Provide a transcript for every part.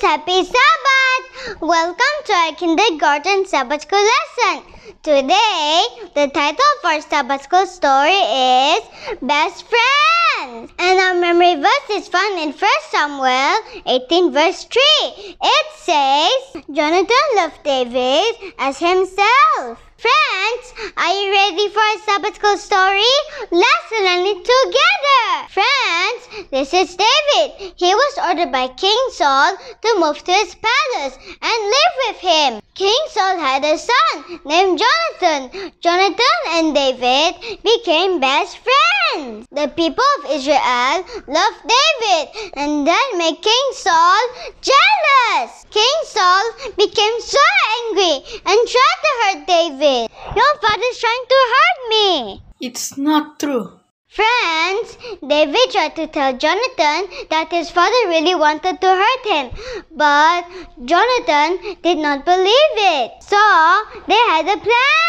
Happy Sabbath! Welcome to our kindergarten Sabbath school lesson. Today, the title of our Sabbath school story is Best Friends. And our memory verse is found in 1 Samuel 18 verse 3. It says, Jonathan loved David as himself. Friends, are you ready for a Sabbath school story? Let's learn it together. Friends, this is David. He was ordered by King Saul to move to his palace and live with him. King Saul had a son named Jonathan. Jonathan and David became best friends. The people of Israel loved David and then made King Saul jealous. King Saul became so angry and tried to hurt David. Your father is trying to hurt me. It's not true. Friends, David tried to tell Jonathan that his father really wanted to hurt him, but Jonathan did not believe it. So they had a plan.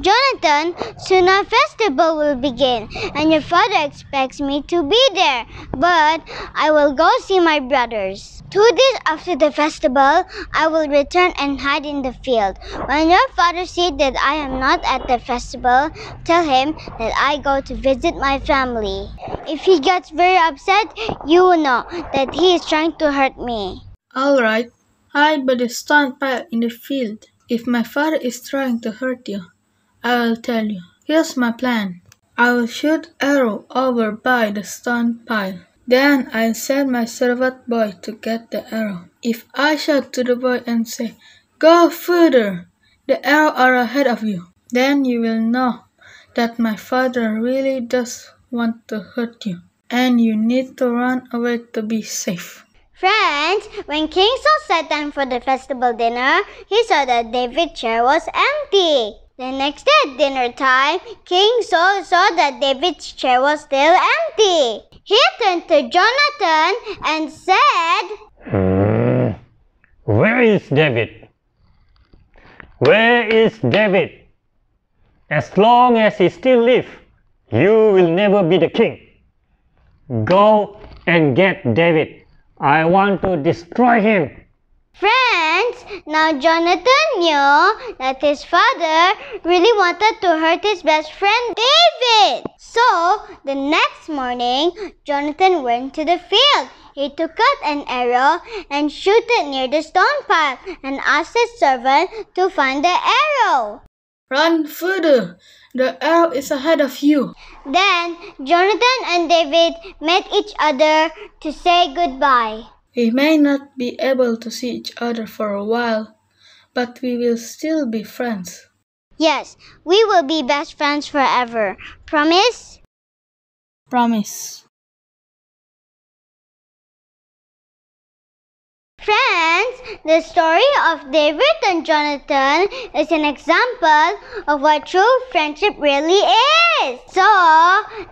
Jonathan, soon our festival will begin, and your father expects me to be there, but I will go see my brothers. Two days after the festival, I will return and hide in the field. When your father sees that I am not at the festival, tell him that I go to visit my family. If he gets very upset, you will know that he is trying to hurt me. Alright, hide by the stone pile in the field. If my father is trying to hurt you, I will tell you. Here's my plan. I will shoot arrow over by the stone pile. Then I'll send my servant boy to get the arrow. If I shout to the boy and say, Go further, the arrow are ahead of you, then you will know that my father really does want to hurt you, and you need to run away to be safe. Friends, when King Saul sat down for the festival dinner, he saw that David's chair was empty. The next day at dinner time, King Saul saw that David's chair was still empty. He turned to Jonathan and said, Hmm, where is David? Where is David? As long as he still lives, you will never be the king. Go and get David. I want to destroy him. Friends, now Jonathan knew that his father really wanted to hurt his best friend David. So, the next morning, Jonathan went to the field. He took out an arrow and shoot it near the stone pile and asked his servant to find the arrow. Run further. The arrow is ahead of you. Then, Jonathan and David met each other to say goodbye. We may not be able to see each other for a while, but we will still be friends. Yes, we will be best friends forever. Promise? Promise. The story of David and Jonathan is an example of what true friendship really is. So,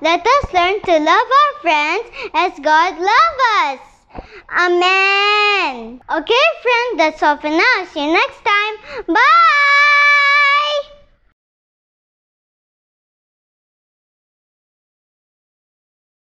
let us learn to love our friends as God loves us. Amen. Okay, friends, that's all for now. See you next time. Bye.